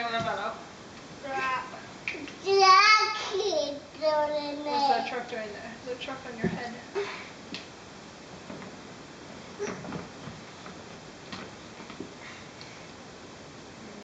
triangle number? What's that truck doing there? There's a truck on your head.